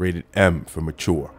rated M for mature.